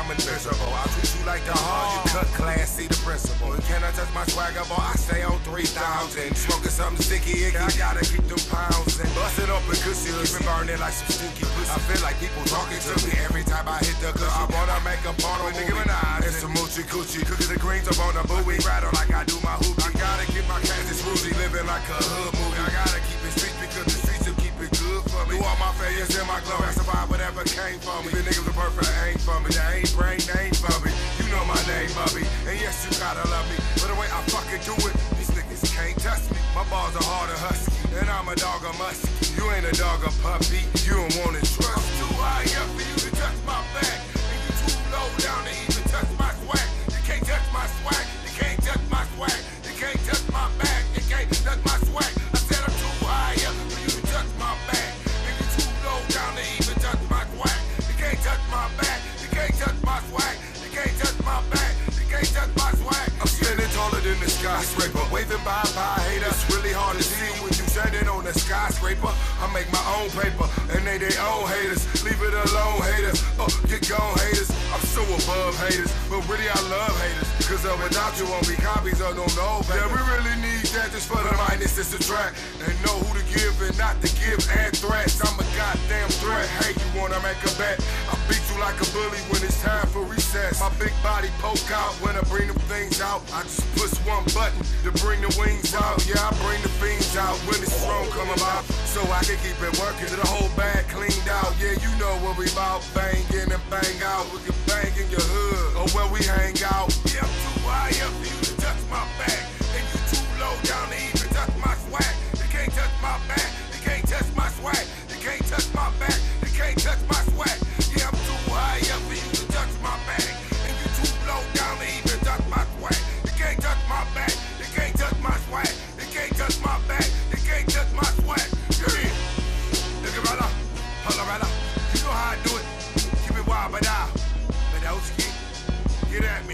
miserable. I treat you like the hall, you cut class, see the principal. You cannot touch my swagger, boy, I stay on 3,000. Smoking something sticky, icky, I gotta keep them pounds and bust it up and cushion. Keep burning like some stinky pussy. I feel like people talking to me every time I hit the cushion. I wanna make a with Nicki Minaj and some moochie coochie. Cookies and greens up on the booty. Rattle like I do my hoop. I gotta keep my cash this smoothie, living like a hood movie. I gotta keep it street because the streets will keep it good for me. Do all my failures in my glory. I survive whatever came for me. Even niggas are perfect ain't for me. Ain't brain name for me. You know my name, Bubby. And yes, you gotta love me. But the way I fucking do it, these niggas can't touch me. My balls are hard and husky. And I'm a dog, a musky. You ain't a dog, a puppy. You don't wanna trust. I'm too high up for you to touch my back. Skyscraper. Waving bye bye haters. Really hard to see when you standing on the skyscraper. I make my own paper and they their own haters. Leave it alone, haters. Oh, get gone, haters. I'm so above haters, but really I love haters. Cause uh, without you won't be copies of no no Yeah, we really need that just for the minus to subtract. And know who to when it's time for recess. My big body poke out when I bring them things out. I just push one button to bring the wings out. Yeah, I bring the fiends out when it's strong come about. So I can keep it working till the whole bag cleaned out. Yeah, you know what we about. Banging and bang out. We can bang in your hood or where we hang out. Yeah, I'm too high up get at me.